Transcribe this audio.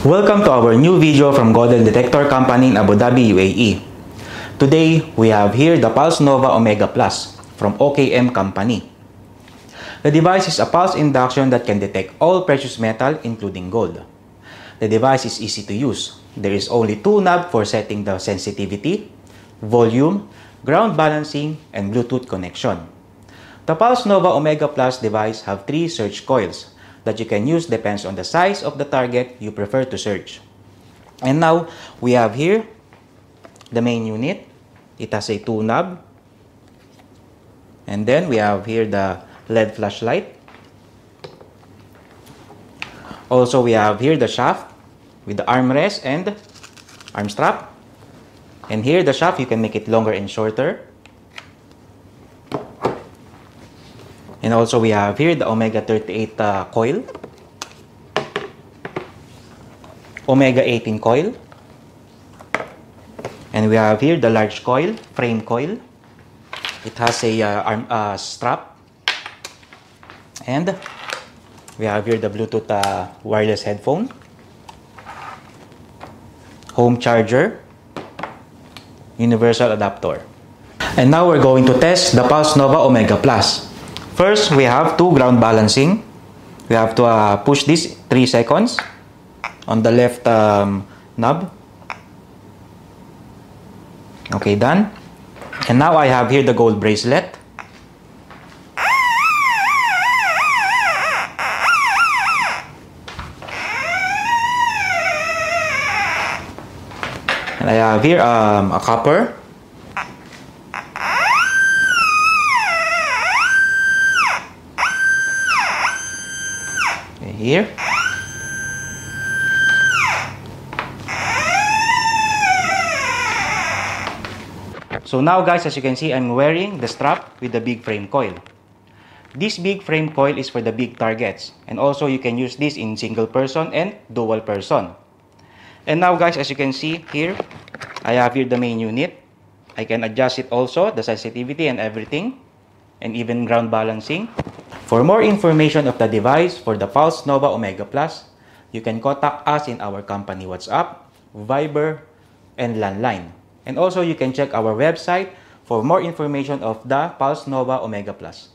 Welcome to our new video from Golden Detector Company in Abu Dhabi, UAE. Today, we have here the Pulse Nova Omega Plus from OKM Company. The device is a pulse induction that can detect all precious metal including gold. The device is easy to use. There is only two knobs for setting the sensitivity, volume, ground balancing, and Bluetooth connection. The Pulse Nova Omega Plus device have three search coils that you can use depends on the size of the target you prefer to search. And now, we have here the main unit. It has a two knob. And then we have here the LED flashlight. Also, we have here the shaft with the armrest and arm strap. And here the shaft, you can make it longer and shorter. And also we have here the Omega 38 uh, coil. Omega 18 coil. And we have here the large coil, frame coil. It has a uh, arm uh, strap. And we have here the Bluetooth uh, wireless headphone. Home charger. Universal adapter. And now we're going to test the Pulse Nova Omega Plus. First, we have to ground balancing. We have to uh, push this 3 seconds on the left um, knob. Okay, done. And now I have here the gold bracelet. And I have here um, a copper. Here. So now guys, as you can see, I'm wearing the strap with the big frame coil. This big frame coil is for the big targets. And also you can use this in single person and dual person. And now guys, as you can see here, I have here the main unit. I can adjust it also, the sensitivity and everything. And even ground balancing. For more information of the device for the Pulse Nova Omega Plus, you can contact us in our company WhatsApp, Viber, and landline. And also you can check our website for more information of the Pulse Nova Omega Plus.